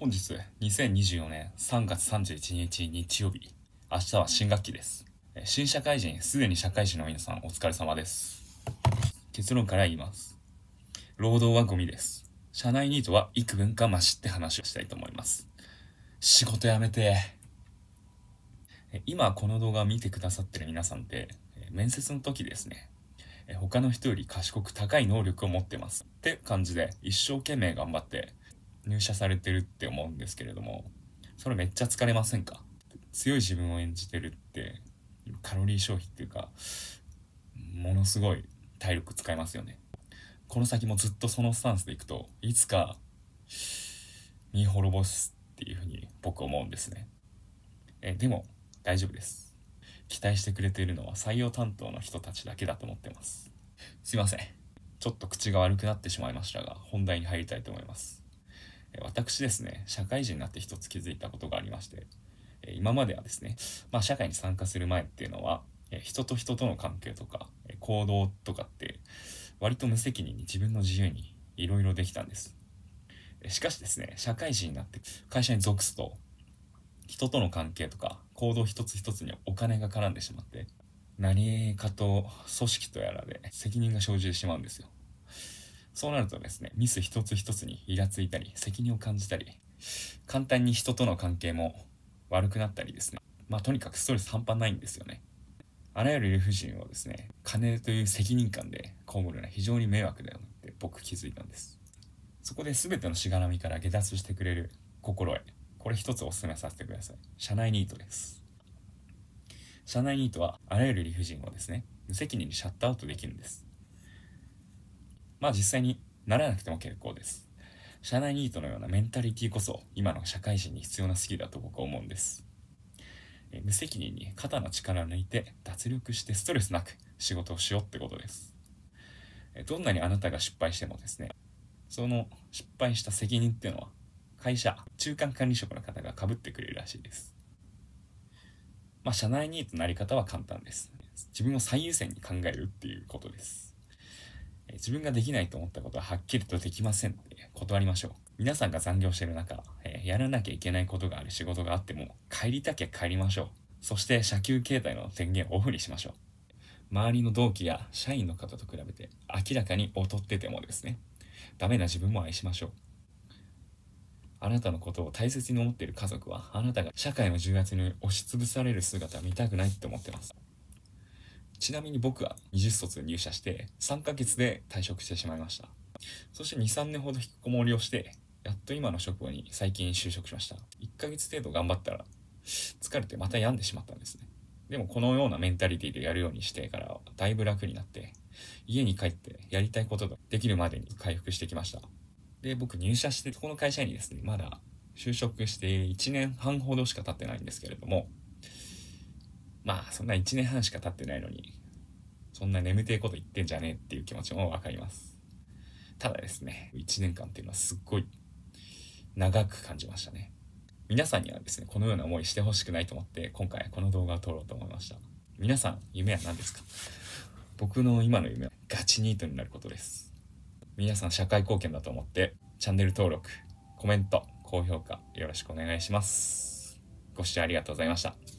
本日2024年3月31日日曜日。明日は新学期です。新社会人すでに社会人の皆さんお疲れ様です。結論から言います。労働はゴミです。社内ニートは幾分か増しって話をしたいと思います。仕事辞めて。今この動画を見てくださってる皆さんって面接の時ですね。他の人より賢く高い能力を持ってます。って感じで一生懸命頑張って入社されてるって思うんですけれどもそれめっちゃ疲れませんか？強い自分を演じてるってカロリー消費っていうかものすごい体力使いますよね。この先もずっとそのスタンスでいくといつか見滅ぼすっていうふうに僕思うんですね。えでも大丈夫です。期待してくれているのは採用担当の人たちだけだと思ってます。すいません。ちょっと口が悪くなってしまいましたが本題に入りたいと思います。私ですね社会人になって一つ気づいたことがありまして今まではですね、まあ、社会に参加する前っていうのは人と人との関係とか行動とかって割と無責任に自分の自由にいろいろできたんです。しかしですね社会人になって会社に属すと人との関係とか行動一つ一つにお金が絡んでしまって何かと組織とやらで責任が生じてしまうんですよ。そうなるとですね、ミス一つ一つにイラついたり、責任を感じたり、簡単に人との関係も悪くなったりですね。まあとにかくストレス半端ないんですよね。あらゆる理不尽をですね、金という責任感で被るのは非常に迷惑だよって僕気づいたんです。そこで全てのしがらみから下脱してくれる心得。これ一つお勧めさせてください。社内ニートです。社内ニートはあらゆる理不尽をですね、無責任にシャットアウトできるんです。まあ実際にならなくても結構です。社内ニートのようなメンタリティこそ今の社会人に必要なスキルだと僕は思うんです。え無責任に肩の力を抜いて脱力してストレスなく仕事をしようってことです。えどんなにあなたが失敗してもですね、その失敗した責任っていうのは会社、中間管理職の方が被ってくれるらしいです。まあ、社内ニートのなり方は簡単です。自分を最優先に考えるっていうことです。自分ができないと思ったことははっきりとできませんって断りましょう。皆さんが残業してる中、え、やらなきゃいけないことがある仕事があっても、帰りたきゃ帰りましょう。そして、車給携帯の電源オフにしましょう。周りの同期や社員の方と比べて明らかに劣っててもですね、ダメな自分も愛しましょう。あなたのことを大切に思っている家族は、あなたが社会の重圧に押しつぶされる姿を見たくないって思ってます。ちなみに僕は20卒入社して3ヶ月で退職してしまいました。そして2、3年ほど引きこもりをして、やっと今の職場に最近就職しました。1ヶ月程度頑張ったら疲れてまた病んでしまったんですね。でもこのようなメンタリティでやるようにしてからだいぶ楽になって、家に帰ってやりたいことができるまでに回復してきました。で、僕入社してこの会社にですね、まだ就職して1年半ほどしか経ってないんですけれども、まあそんな1年半しか経ってないのにそんな眠てえこと言ってんじゃねえっていう気持ちもわかります。ただですね1年間っていうのはすっごい長く感じましたね。皆さんにはですねこのような思いしてほしくないと思って今回この動画を撮ろうと思いました。皆さん夢は何ですか？僕の今の夢はガチニートになることです。皆さん社会貢献だと思ってチャンネル登録コメント高評価よろしくお願いします。ご視聴ありがとうございました。